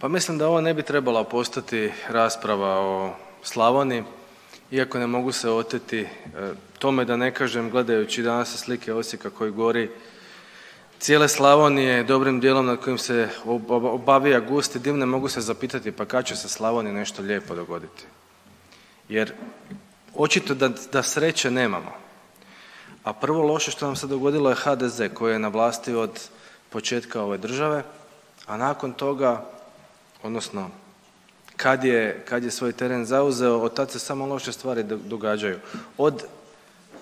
Pa mislim da ovo ne bi trebala postati rasprava o Slavoniji iako ne mogu se oteti tome da ne kažem gledajući danas slike Osijeka koji gori, cijele Slavonije dobrim dijelom nad kojim se obavija gusti dim ne mogu se zapitati pa kad će se Slavoniji nešto lijepo dogoditi. Jer očito da, da sreće nemamo. A prvo loše što nam se dogodilo je HDZ koji je na vlasti od početka ove države, a nakon toga odnosno kad je, kad je svoj teren zauzeo od tad se samo loše stvari događaju. Od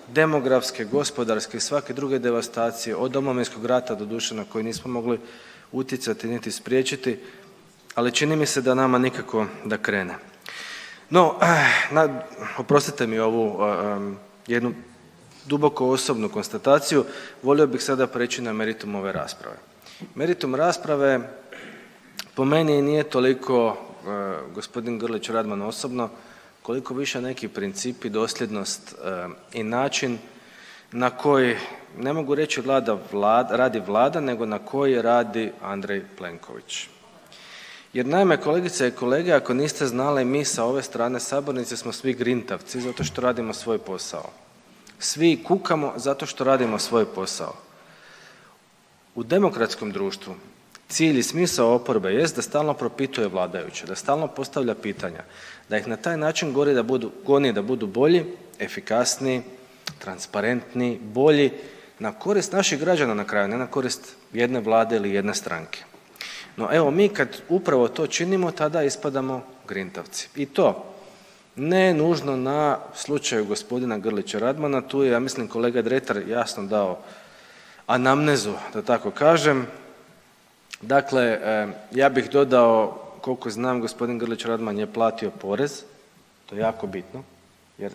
demografske, gospodarske i svake druge devastacije, od Domovinskog rata doduše na koji nismo mogli utjecati niti spriječiti, ali čini mi se da nama nikako da krene. No, oprostite mi ovu jednu duboko osobnu konstataciju, volio bih sada preći na meritum ove rasprave. Meritum rasprave po meni nije toliko gospodin Grlić Radman osobno koliko više neki principi, dosljednost i način na koji ne mogu reći vlada, radi Vlada nego na koji radi Andrej Plenković. Jer naime kolegice i kolege ako niste znali mi sa ove strane sabornice smo svi grintavci zato što radimo svoj posao. Svi kukamo zato što radimo svoj posao. U demokratskom društvu cilj i smisao oporbe jest da stalno propituje vladajuće, da stalno postavlja pitanja, da ih na taj način gori da budu, goni da budu bolji, efikasniji, transparentniji, bolji na korist naših građana na kraju, ne na korist jedne vlade ili jedne stranke. No evo mi kad upravo to činimo tada ispadamo grintavci i to ne nužno na slučaju gospodina Grlića Radmana, tu je ja mislim kolega Dretar jasno dao anamnezu da tako kažem, Dakle, ja bih dodao koliko znam gospodin Grlić Radman je platio porez, to je jako bitno jer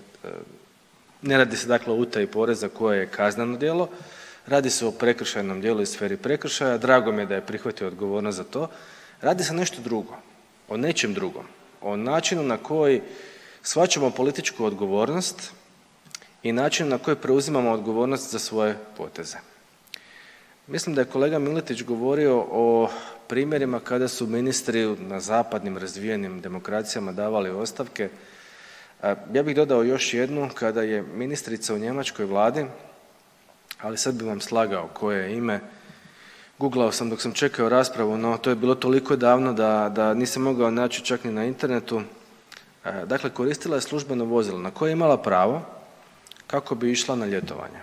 ne radi se dakle o utaji poreza koje je kazneno djelo, radi se o prekršajnom djelu iz sferi prekršaja. Drago mi je da je prihvatio odgovornost za to. Radi se nešto drugo, o nečem drugom, o načinu na koji shvaćamo političku odgovornost i način na koji preuzimamo odgovornost za svoje poteze. Mislim da je kolega Miletić govorio o primjerima kada su ministri na zapadnim razvijenim demokracijama davali ostavke. Ja bih dodao još jednu kada je ministrica u njemačkoj vladi, ali sad bi vam slagao koje je ime, guglao sam dok sam čekao raspravu, no to je bilo toliko davno da, da nisam mogao naći čak ni na internetu. Dakle, koristila je službeno vozilo na koje je imala pravo kako bi išla na ljetovanje.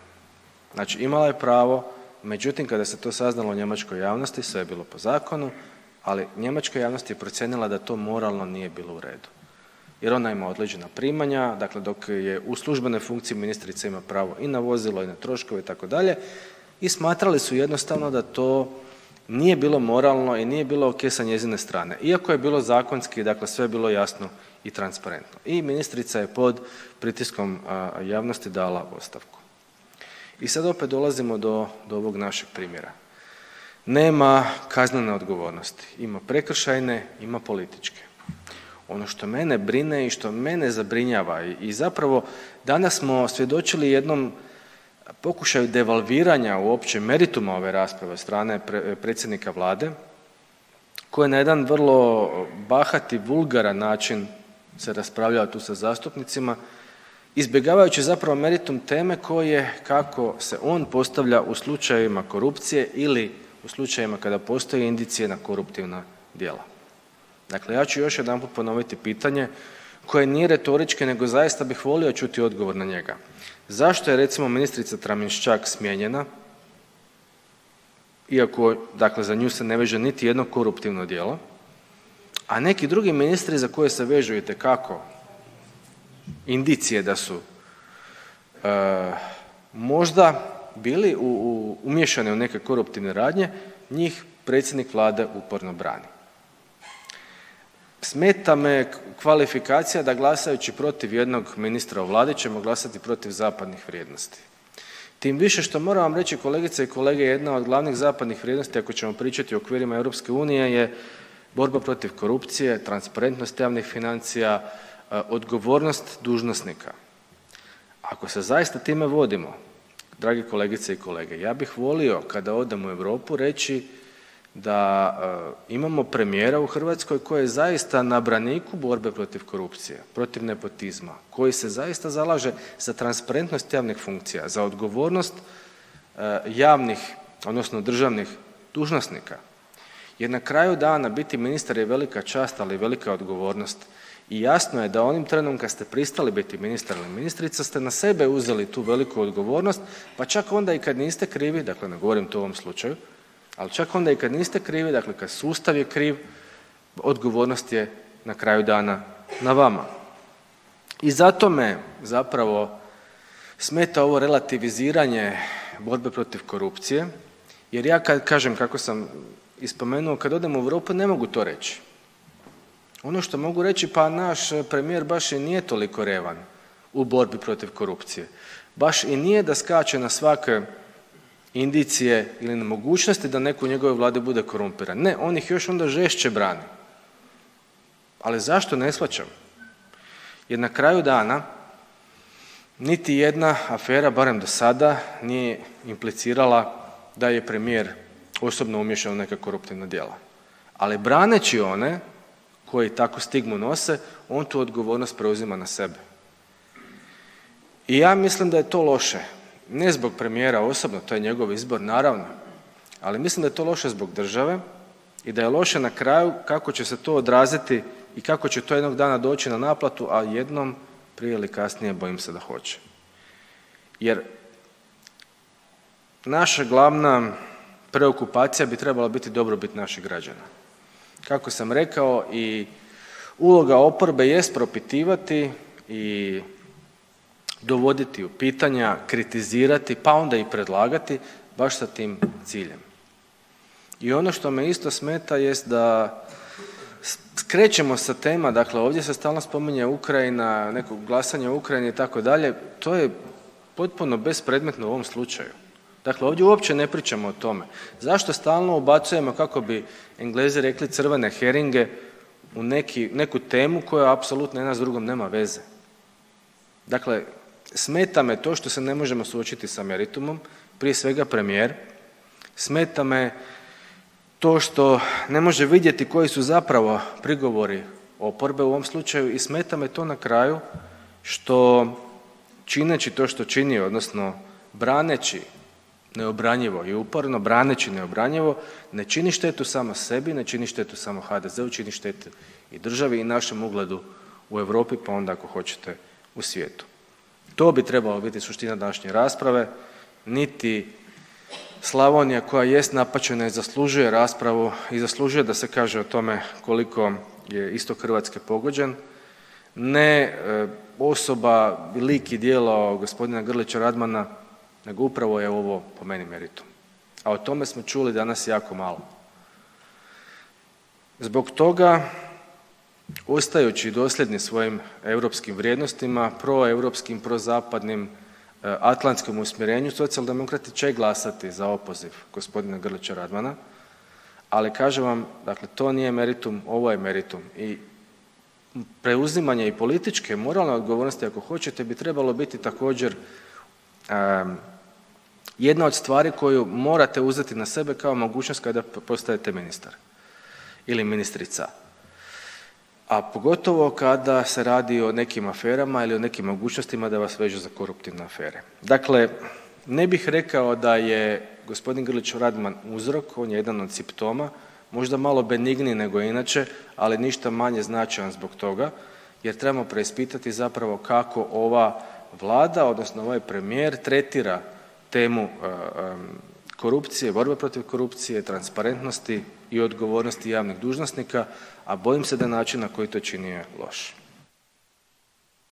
Znači imala je pravo Međutim, kada se to saznalo u njemačkoj javnosti sve je bilo po zakonu, ali njemačka javnost je procijenila da to moralno nije bilo u redu jer ona ima određena primanja, dakle dok je u službenoj funkciji ministrica ima pravo i na vozilo i na troškove itd. i smatrali su jednostavno da to nije bilo moralno i nije bilo ok sa njezine strane, iako je bilo zakonski, dakle sve je bilo jasno i transparentno. I ministrica je pod pritiskom javnosti dala ostavku. I sad opet dolazimo do, do ovog našeg primjera. Nema kaznene odgovornosti, ima prekršajne, ima političke. Ono što mene brine i što mene zabrinjava i zapravo danas smo svjedočili jednom pokušaju devalviranja uopće merituma ove rasprave strane predsjednika Vlade koji na jedan vrlo bahat i vulgaran način se raspravljao tu sa zastupnicima izbjegavajući zapravo meritum teme koje kako se on postavlja u slučajevima korupcije ili u slučajevima kada postoje indicije na koruptivna djela. Dakle, ja ću još jedanput ponoviti pitanje koje nije retorički nego zaista bih volio čuti odgovor na njega. Zašto je recimo ministrica Tramišćak smijenjena iako dakle za nju se ne veže niti jedno koruptivno djelo, a neki drugi ministri za koje se vežu itekako indicije da su možda bili umiješani u neke koruptivne radnje njih predsjednik Vlade uporno brani. Smeta me kvalifikacija da glasajući protiv jednog ministra u Vladi ćemo glasati protiv zapadnih vrijednosti. Tim više što moram vam reći kolegice i kolege jedna od glavnih zapadnih vrijednosti ako ćemo pričati o okvirima EU je borba protiv korupcije, transparentnost javnih financija, odgovornost dužnosnika. Ako se zaista time vodimo drage kolegice i kolege, ja bih volio kada odem u Europu reći da imamo premijera u Hrvatskoj koji je zaista na braniku borbe protiv korupcije, protiv nepotizma, koji se zaista zalaže za transparentnost javnih funkcija, za odgovornost javnih odnosno državnih dužnosnika jer na kraju dana biti ministar je velika čast, ali i velika odgovornost i jasno je da onim trenom kad ste pristali biti ministar ili ministrica ste na sebe uzeli tu veliku odgovornost, pa čak onda i kad niste krivi, dakle ne govorim to u ovom slučaju, ali čak onda i kad niste krivi, dakle kad sustav je kriv, odgovornost je na kraju dana na vama. I zato me zapravo smeta ovo relativiziranje borbe protiv korupcije jer ja kad kažem kako sam i spomenuo, kad odem u Europu ne mogu to reći. Ono što mogu reći, pa naš premijer baš i nije toliko revan u borbi protiv korupcije, baš i nije da skače na svake indicije ili na mogućnosti da neko u njegovoj vladi bude korumpiran, ne on ih još onda žešće brani. Ali zašto ne shvaćam. Jer na kraju dana niti jedna afera, barem do sada, nije implicirala da je premijer osobno umiješan u neka koruptivna djela, ali braneći one koji takvu stigmu nose on tu odgovornost preuzima na sebe. I ja mislim da je to loše, ne zbog premijera osobno, to je njegov izbor naravno, ali mislim da je to loše zbog države i da je loše na kraju kako će se to odraziti i kako će to jednog dana doći na naplatu, a jednom prije ili kasnije bojim se da hoće. Jer naša glavna preokupacija bi trebala biti dobrobit naših građana. Kako sam rekao i uloga oporbe jest propitivati i dovoditi u pitanja, kritizirati, pa onda i predlagati baš sa tim ciljem. I ono što me isto smeta jest da skrećemo sa tema, dakle ovdje se stalno spominje Ukrajina, neko glasanje o Ukrajini itd., to je potpuno bespredmetno u ovom slučaju. Dakle, ovdje uopće ne pričamo o tome. Zašto stalno ubacujemo kako bi Englezi rekli crvene heringe u neki, neku temu koja apsolutno jedna s drugom nema veze. Dakle, smeta me to što se ne možemo suočiti sa meritumom, prije svega premijer, smeta me to što ne može vidjeti koji su zapravo prigovori oporbe u ovom slučaju i smeta me to na kraju što čineći to što čini odnosno braneći neobranjivo i uporno braneći neobranjivo ne čini štetu samo sebi, ne čini štetu samo HDZ-u, čini štetu i državi i našem ugledu u Europi, pa onda ako hoćete u svijetu. To bi trebalo biti suština današnje rasprave, niti Slavonija koja jest napaćena i zaslužuje raspravu i zaslužuje da se kaže o tome koliko je istok Hrvatske pogođen, ne e, osoba, lik i djelo gospodina Grlića Radmana nego upravo je ovo po meni meritum, a o tome smo čuli danas jako malo. Zbog toga ostajući dosljedni svojim europskim vrijednostima, proeuropskim, prozapadnim, e, atlantskom usmjerenju Socijaldemokrati će glasati za opoziv gospodina Grlića Radmana, ali kažem vam dakle to nije meritum, ovo je meritum i preuzimanje i političke moralne odgovornosti ako hoćete bi trebalo biti također jedna od stvari koju morate uzeti na sebe kao mogućnost kada postajete ministar ili ministrica, a pogotovo kada se radi o nekim aferama ili o nekim mogućnostima da vas vežu za koruptivne afere. Dakle, ne bih rekao da je gospodin Grlić Radman uzrok, on je jedan od simptoma, možda malo benigniji nego inače, ali ništa manje značajan zbog toga jer trebamo preispitati zapravo kako ova Vlada odnosno ovaj premijer tretira temu korupcije, borbe protiv korupcije, transparentnosti i odgovornosti javnih dužnosnika, a bojim se da način na koji to čini je loš.